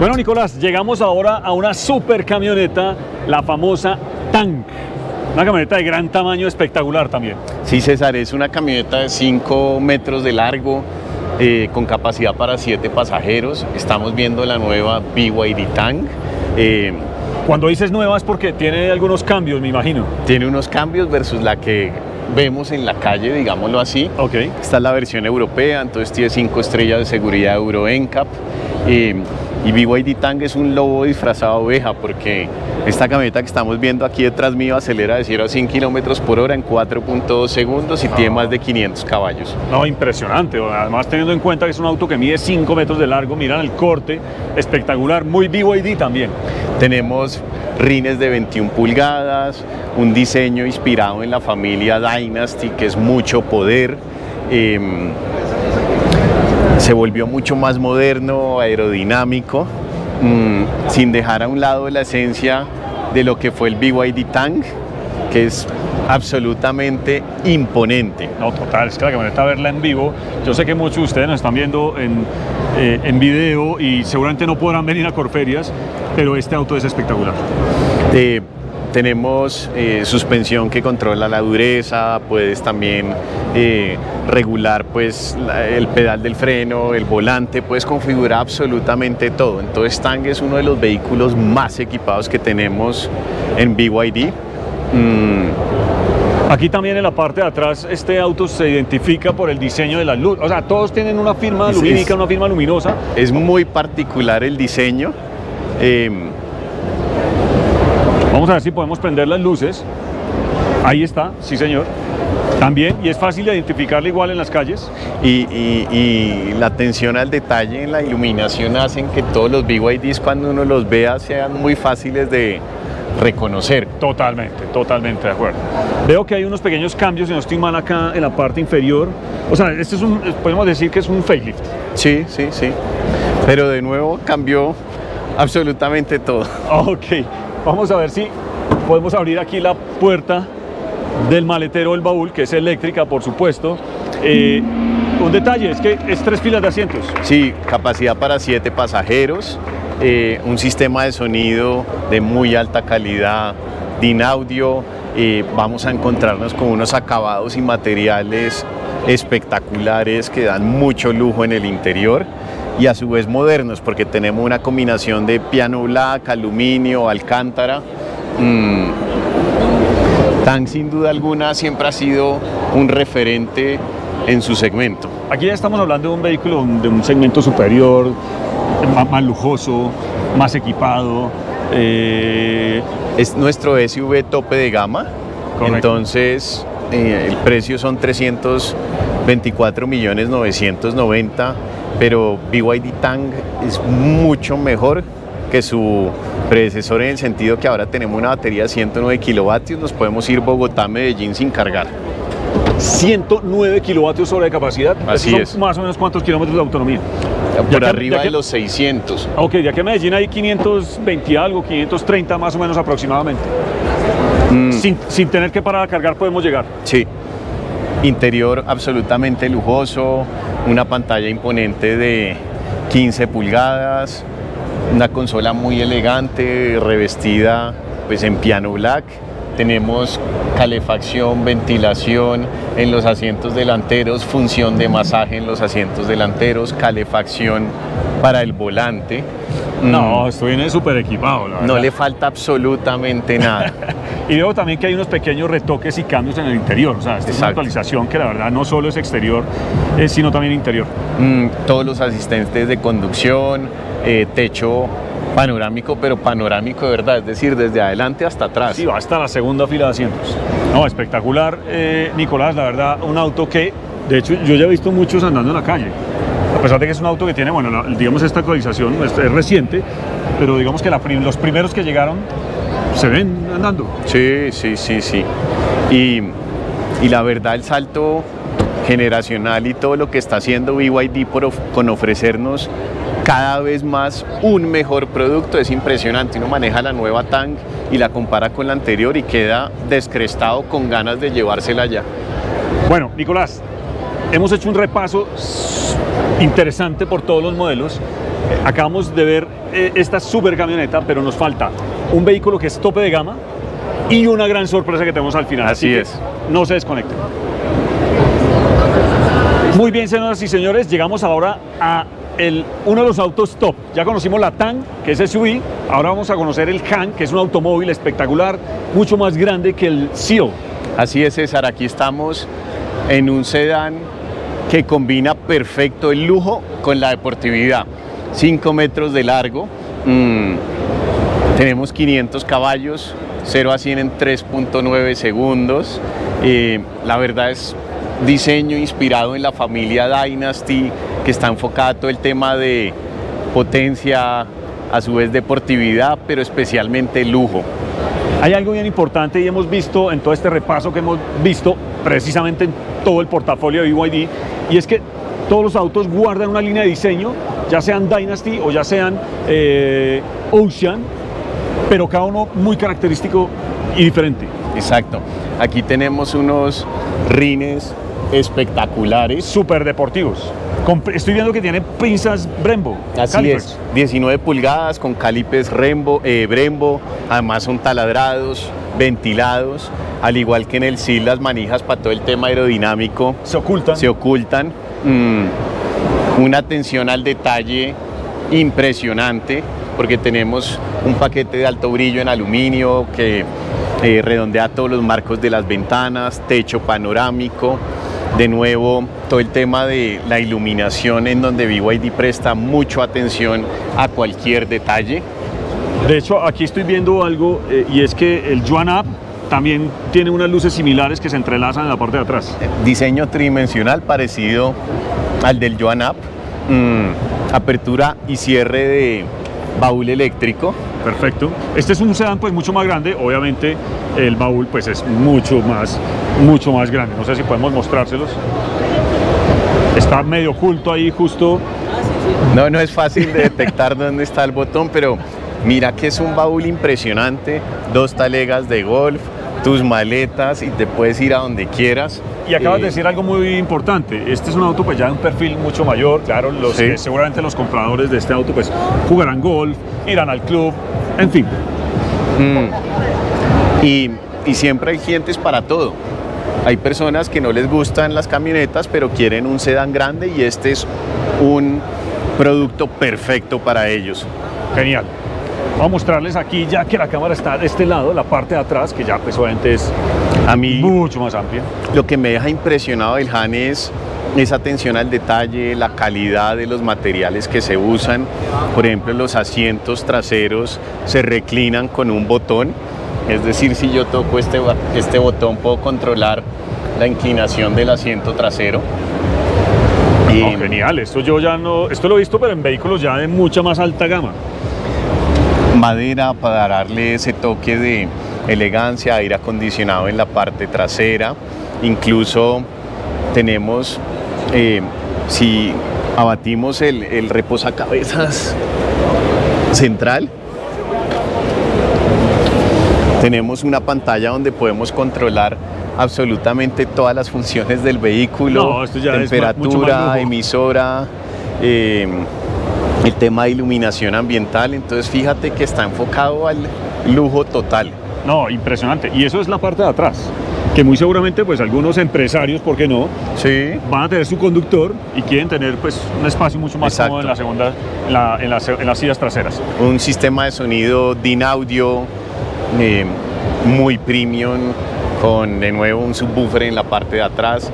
Bueno, Nicolás, llegamos ahora a una super camioneta, la famosa Tank. Una camioneta de gran tamaño, espectacular también. Sí, César, es una camioneta de 5 metros de largo, eh, con capacidad para 7 pasajeros. Estamos viendo la nueva BYD Tank. Eh, Cuando dices nueva es porque tiene algunos cambios, me imagino. Tiene unos cambios versus la que vemos en la calle, digámoslo así. Ok. Esta es la versión europea, entonces tiene 5 estrellas de seguridad Euro NCAP. Eh, y BYD Tang es un lobo disfrazado de oveja porque esta camioneta que estamos viendo aquí detrás mío acelera de 0 a 100 kilómetros por hora en 4.2 segundos y tiene más de 500 caballos. No, impresionante. Además, teniendo en cuenta que es un auto que mide 5 metros de largo, miran el corte espectacular, muy BYD también. Tenemos rines de 21 pulgadas, un diseño inspirado en la familia Dynasty, que es mucho poder. Em, se volvió mucho más moderno, aerodinámico, mm, sin dejar a un lado la esencia de lo que fue el BYD Tank, que es absolutamente imponente. No, total, es que la camioneta verla en vivo, yo sé que muchos de ustedes nos están viendo en eh, en video y seguramente no podrán venir a Corferias, pero este auto es espectacular. Eh, tenemos eh, suspensión que controla la dureza, puedes también eh, regular pues, la- el pedal del freno, el volante, puedes configurar absolutamente todo. Entonces Tang es uno de los vehículos más equipados que tenemos en BYD. Mm, Aquí también en la parte de atrás este auto se identifica por el diseño de las luces. O sea, todos tienen una firma lumínica, una firma luminosa. es muy particular el diseño. Eh, Vamos a ver si podemos prender las luces. Ahí está, sí señor. También, y es fácil de identificarla igual en las calles. Y, y- y la atención al detalle en la iluminación hacen que todos los BYDs cuando uno los vea sean muy fáciles de reconocer. Totalmente, totalmente de acuerdo. Veo que hay unos pequeños cambios, si no estoy mal, acá en la parte inferior. O sea, este es un, podemos decir que es un facelift. Sí, sí, sí. Pero de nuevo cambió absolutamente todo. Ok, vamos a ver si podemos abrir aquí la puerta del maletero del baúl, que es eléctrica, por supuesto. Eh, un detalle es que es tres filas de asientos. Sí, capacidad para siete pasajeros, eh, un sistema de sonido de muy alta calidad, DIN-audio, eh, vamos a encontrarnos con unos acabados y materiales espectaculares que dan mucho lujo en el interior y a su vez modernos porque tenemos una combinación de piano black, aluminio, alcántara. Mm, Tang sin duda alguna siempre ha sido un referente en su segmento. Aquí ya estamos hablando de un vehículo de un segmento superior, más, más lujoso, más equipado. eh, Es nuestro SUV tope de gama. Correcto. Entonces, eh, el precio son 324 millones 990, pero BYD Tang es mucho mejor que su predecesor en el sentido que ahora tenemos una batería de 109 kilovatios, nos podemos ir Bogotá-Medellín sin cargar. 109 kilovatios hora de capacidad. Así es. Más o menos cuántos kilómetros de autonomía. Por arriba que- de los 600. Ok, ya que en Medellín hay 520 y algo, 530 más o menos aproximadamente. Mm. Sin, sin tener que parar a cargar podemos llegar. Sí. Interior absolutamente lujoso, una pantalla imponente de 15 pulgadas, una consola muy elegante, revestida pues en piano black. Tenemos calefacción, ventilación en los asientos delanteros, función de masaje en los asientos delanteros, calefacción para el volante. No, Mm, esto viene súper equipado, la no le falta absolutamente nada. Y veo también que hay unos pequeños retoques y cambios en el interior. O sea, esta es una actualización que la verdad no solo es exterior, eh, sino también interior. Mm, todos los asistentes de conducción, eh, techo panorámico, pero panorámico de verdad, es decir, desde adelante hasta atrás. Sí, va hasta la segunda fila de asientos. No, espectacular, eh, Nicolás, la verdad, un auto que, de hecho, yo ya he visto muchos andando en la calle. A pesar de que es un auto que tiene, bueno, digamos, esta actualización es, reciente, pero digamos que los primeros que llegaron se ven andando. Sí, sí, sí, sí. Y, y la verdad, el salto generacional y todo lo que está haciendo BYD por of- con ofrecernos cada vez más un mejor producto es impresionante. Uno maneja la nueva Tang y la compara con la anterior y queda descrestado con ganas de llevársela ya. Bueno, Nicolás, hemos hecho un repaso interesante por todos los modelos. Acabamos de ver eh, esta super camioneta, pero nos falta un vehículo que es tope de gama y una gran sorpresa que tenemos al final. Así que es. No se desconecten. Muy bien, señoras y señores, llegamos ahora a el- uno de los autos top. Ya conocimos la TAN, que es SUV, ahora vamos a conocer el Han, que es un automóvil espectacular, mucho más grande que el Seal. Así es, César, aquí estamos en un sedán que combina perfecto el lujo con la deportividad. 5 metros de largo, mm, tenemos 500 caballos, 0 a 100 en 3.9 segundos. Eh, la verdad es diseño inspirado en la familia Dynasty, que está enfocado todo el tema de potencia, a su vez deportividad, pero especialmente lujo. Hay algo bien importante y hemos visto en todo este repaso que hemos visto precisamente en todo el portafolio de BYD y es que todos los autos guardan una línea de diseño, ya sean Dynasty o ya sean eh, Ocean, pero cada uno muy característico y diferente. Exacto. Aquí tenemos unos rines espectaculares. Súper deportivos. Estoy viendo que tiene pinzas Brembo. Así es, 19 pulgadas con calipes eh, Brembo, además son taladrados, ventilados, al igual que en el SIL las manijas para todo el tema aerodinámico se ocultan. Se ocultan. Mm, una atención al detalle impresionante porque tenemos un paquete de alto brillo en aluminio que eh, redondea todos los marcos de las ventanas, techo panorámico, de nuevo todo el tema de la iluminación en donde BYD presta mucha atención a cualquier detalle. De hecho, aquí estoy viendo algo eh, y es que el Yuan Up también tiene unas luces similares que se entrelazan en la parte de atrás. Diseño tridimensional parecido al del Yuan Up. Mm, apertura y cierre de baúl eléctrico. Perfecto. Este es un sedán pues mucho más grande, obviamente el baúl pues es mucho más, mucho más grande. No sé si podemos mostrárselos. Está medio oculto ahí justo. No, no es fácil de detectar dónde está el botón, pero mira que es un baúl impresionante, dos talegas de golf, tus maletas y te puedes ir a donde quieras. Y acabas de eh, decir algo muy importante, este es un auto pues ya de un perfil mucho mayor, claro, los seguramente los compradores de este auto pues jugarán golf, irán al club, en fin. Mm. Y, y siempre hay clientes para todo. Hay personas que no les gustan las camionetas, pero quieren un sedán grande y este es un producto perfecto para ellos. Genial. Vamos a mostrarles aquí, ya que la cámara está de este lado, la parte de atrás, que ya pues obviamente es a mí, mucho más amplia. Lo que me deja impresionado del Han es esa atención al detalle, la calidad de los materiales que se usan. Por ejemplo, los asientos traseros se reclinan con un botón. Es decir, si yo toco este, este botón puedo controlar la inclinación del asiento trasero. genial, esto yo ya no, esto lo he visto pero en vehículos ya de mucha más alta gama madera para darle ese toque de elegancia, aire acondicionado en la parte trasera, incluso tenemos, eh, si abatimos el, el reposacabezas central, tenemos una pantalla donde podemos controlar absolutamente todas las funciones del vehículo, temperatura, emisora, eh, el tema de iluminación ambiental, entonces fíjate que está enfocado al lujo total. No, impresionante. Y eso es la parte de atrás, que muy seguramente pues algunos empresarios, ¿por qué no? Sí. Van a tener su conductor y quieren tener pues un espacio mucho más cómodo en la segunda, en, las sillas traseras. Un sistema de sonido DIN audio eh, muy premium, con de nuevo un subwoofer en la parte de atrás,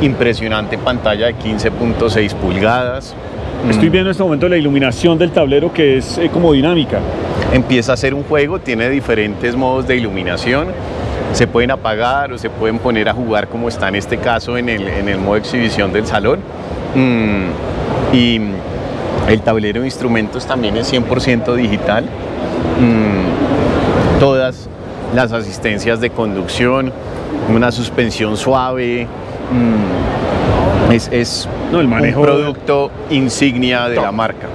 impresionante pantalla de 15.6 pulgadas, Estoy viendo en este momento la iluminación del tablero que es eh, como dinámica. Empieza a ser un juego, tiene diferentes modos de iluminación. Se pueden apagar o se pueden poner a jugar como está en este caso en el, en el modo exhibición del salón. Mm, y el tablero de instrumentos también es 100% digital. Mm, todas las asistencias de conducción, una suspensión suave. Mm, es, no, el manejo un producto insignia de la marca.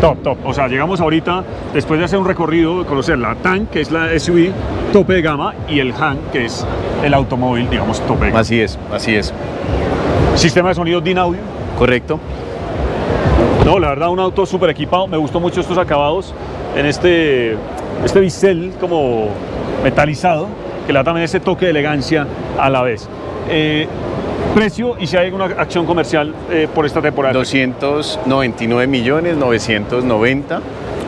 Top, top. O sea, llegamos ahorita, después de hacer un recorrido, de conocer la TAN, que es la SUV tope de gama, y el Han, que es el automóvil, digamos, tope de gama. Así es, así es. Sistema de sonido DIN Audio. Correcto. No, la verdad, un auto súper equipado. Me gustó mucho estos acabados en este, este bisel como metalizado, que le da también ese toque de elegancia a la vez. Eh, precio y si hay alguna acción comercial eh, por esta temporada. 299 millones 990.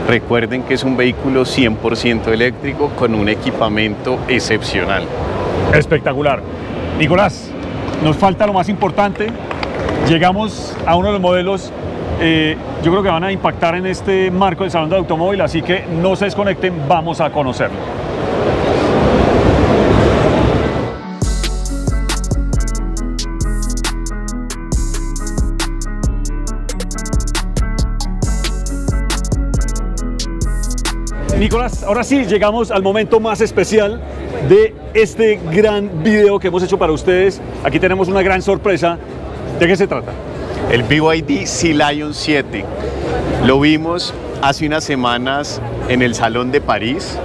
Recuerden que es un vehículo 100% eléctrico con un equipamiento excepcional. Espectacular. Nicolás, nos falta lo más importante. Llegamos a uno de los modelos, eh, yo creo que van a impactar en este marco del Salón del Automóvil, así que no se desconecten, vamos a conocerlo. Nicolás, ahora sí llegamos al momento más especial de este gran video que hemos hecho para ustedes. Aquí tenemos una gran sorpresa. ¿De qué se trata? El BYD Sea Lion 7. Lo vimos hace unas semanas en el Salón de París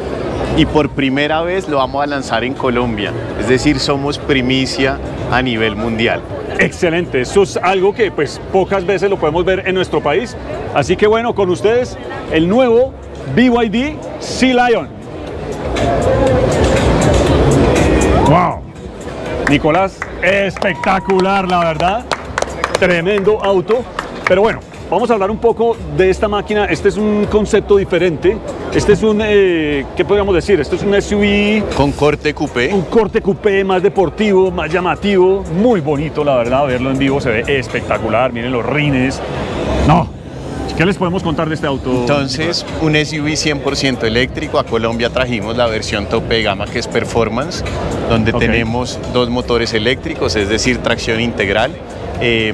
y por primera vez lo vamos a lanzar en Colombia. Es decir, somos primicia a nivel mundial. Excelente, eso es algo que pues pocas veces lo podemos ver en nuestro país. Así que bueno, con ustedes el nuevo BYD Sea Lion. Wow. Nicolás, espectacular la verdad. Tremendo auto. Pero bueno, vamos a hablar un poco de esta máquina. Este es un concepto diferente. Este es un, eh, ¿qué podríamos decir? Este es un SUV Con corte coupé. un corte coupé más deportivo, más llamativo, muy bonito, la verdad, verlo en vivo se ve espectacular, miren los rines. No, ¿qué les podemos contar de este auto? Entonces, un SUV 100% eléctrico. A Colombia trajimos la versión tope de gama que es Performance, donde tenemos dos motores eléctricos, es decir, tracción integral. eh,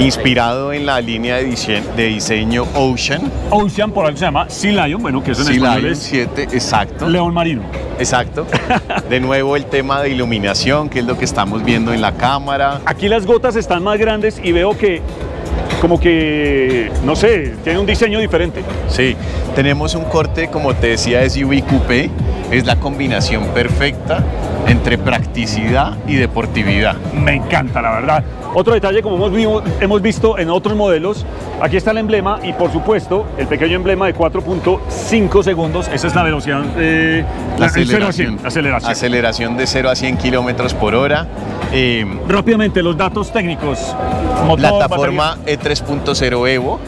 inspirado en la línea de diseño, de diseño Ocean, Ocean, por algo se llama Sea Lion, bueno, que eso en Sea español Lion es 7, exacto. león marino. Exacto. De nuevo el tema de iluminación, que es lo que estamos viendo en la cámara. Aquí las gotas están más grandes y veo que como que, no sé, tiene un diseño diferente. Sí, tenemos un corte, como te decía, SUV coupé. Es la combinación perfecta entre practicidad y deportividad. Me encanta, la verdad. Otro detalle, como hemos, vivo- hemos visto en otros modelos, aquí está el emblema y por supuesto el pequeño emblema de 4.5 segundos. Esa es la velocidad de La el 0 a 100, aceleración. aceleración. De 0 a 100 kilómetros por hora. Eh, Rápidamente, los datos técnicos. Plataforma E3.0 Evo.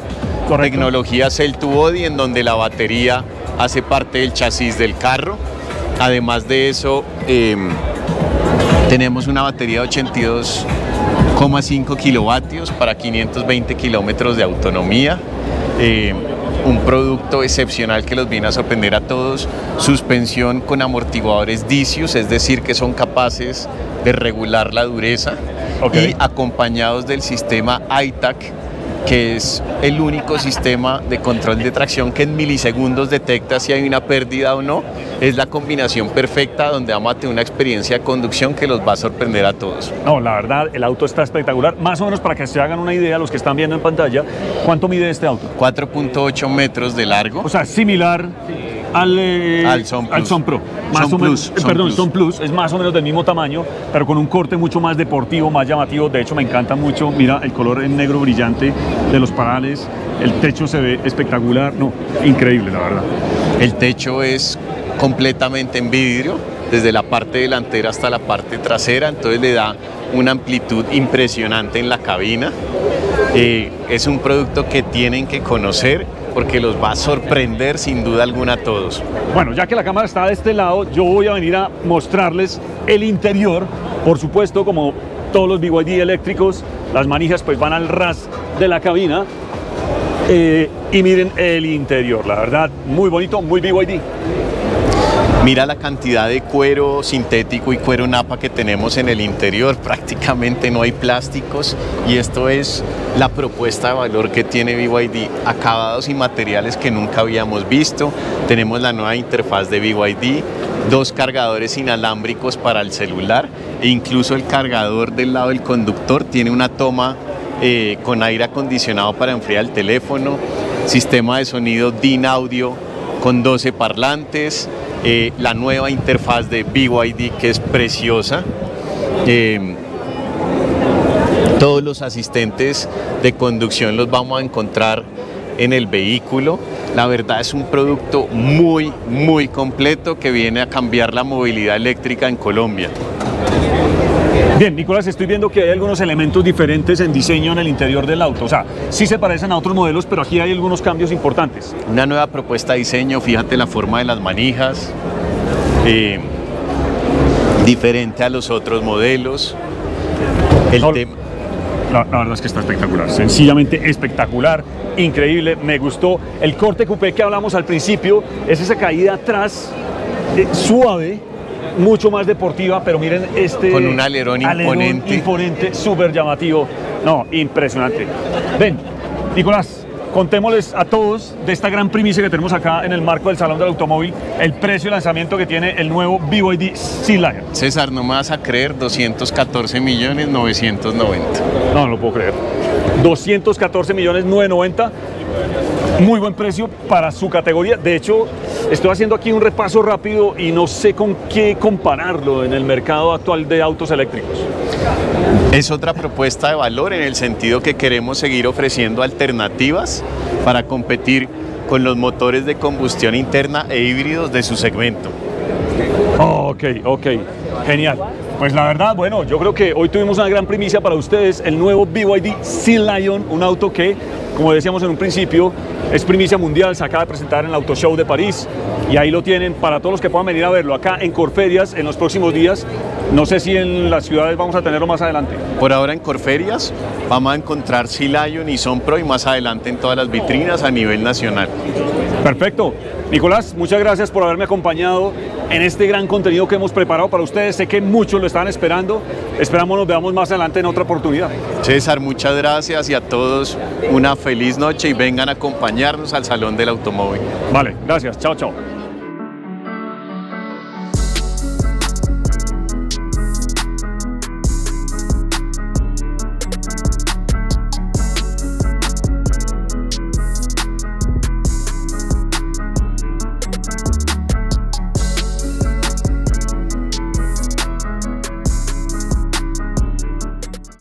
Correcto. Tecnología Cell to Body, en donde la batería hace parte del chasis del carro. Además de eso, eh, tenemos una batería de 82,5 kilovatios para 520 kilómetros de autonomía. Eh, un producto excepcional que los viene a sorprender a todos. Suspensión con amortiguadores Dicius, es decir, que son capaces de regular la dureza. Y acompañados del sistema ITAC, que es el único sistema de control de tracción que en milisegundos detecta si hay una pérdida o no. Es la combinación perfecta donde vamos a tener una experiencia de conducción que los va a sorprender a todos. No, la verdad, el auto está espectacular. Más o menos para que se hagan una idea, los que están viendo en pantalla, ¿cuánto mide este auto? 4.8 metros de largo. O sea, similar al, eh, Al Son Plus. Pro. Más Son o menos, Plus, eh, Son perdón, Plus. Son Plus es más o menos del mismo tamaño, pero con un corte mucho más deportivo, más llamativo. De hecho, me encanta mucho. Mira el color en negro brillante de los parales. El techo se ve espectacular. No, increíble, la verdad. El techo es completamente en vidrio, desde la parte delantera hasta la parte trasera, entonces le da una amplitud impresionante en la cabina. Eh, es un producto que tienen que conocer porque los va a sorprender sin duda alguna a todos. Bueno, ya que la cámara está de este lado, yo voy a venir a mostrarles el interior. Por supuesto, como todos los BYD eléctricos, las manijas pues van al ras de la cabina. Eh, y miren el interior, la verdad, muy bonito, muy BYD. Mira la cantidad de cuero sintético y cuero napa que tenemos en el interior, prácticamente no hay plásticos. Y esto es la propuesta de valor que tiene BYD, acabados y materiales que nunca habíamos visto. Tenemos la nueva interfaz de BYD, dos cargadores inalámbricos para el celular. E incluso el cargador del lado del conductor tiene una toma eh, con aire acondicionado para enfriar el teléfono, sistema de sonido DIN Audio con 12 parlantes, eh, la nueva interfaz de BYD que es preciosa. Eh, todos los asistentes de conducción los vamos a encontrar en el vehículo. La verdad es un producto muy, muy completo que viene a cambiar la movilidad eléctrica en Colombia. Bien, Nicolás, estoy viendo que hay algunos elementos diferentes en diseño en el interior del auto. O sea, sí se parecen a otros modelos, pero aquí hay algunos cambios importantes. Una nueva propuesta de diseño, fíjate la forma de las manijas, eh, diferente a los otros modelos. El No, tema- La, la verdad es que está espectacular, sencillamente espectacular, increíble, me gustó. El corte coupé que hablamos al principio es esa caída atrás eh, suave, mucho más deportiva, pero miren este... Con un alerón imponente. imponente, súper llamativo. No, impresionante. Ven, Nicolás, contémosles a todos de esta gran primicia que tenemos acá en el marco del Salón del Automóvil, el precio de lanzamiento que tiene el nuevo BYD Sea Lion. César, no me vas a creer, 214 millones 990. No, no lo puedo creer. 214 millones 990. Muy buen precio para su categoría. De hecho, Estoy haciendo aquí un repaso rápido y no sé con qué compararlo en el mercado actual de autos eléctricos. Es otra propuesta de valor en el sentido que queremos seguir ofreciendo alternativas para competir con los motores de combustión interna e híbridos de su segmento. Oh, ok, ok, genial. Pues la verdad, bueno, yo creo que hoy tuvimos una gran primicia para ustedes, el nuevo BYD Sea Lion, un auto que, como decíamos en un principio, es primicia mundial, se acaba de presentar en el Auto Show de París y ahí lo tienen para todos los que puedan venir a verlo acá en Corferias en los próximos días. No sé si en las ciudades vamos a tenerlo más adelante. Por ahora en Corferias vamos a encontrar Sea Lion y Son Pro y más adelante en todas las vitrinas a nivel nacional. Perfecto. Nicolás, muchas gracias por haberme acompañado en este gran contenido que hemos preparado para ustedes. Sé que muchos lo están esperando. Esperamos nos veamos más adelante en otra oportunidad. César, muchas gracias y a todos una feliz noche y vengan a acompañarnos al Salón del Automóvil. Vale, gracias. Chao, chao.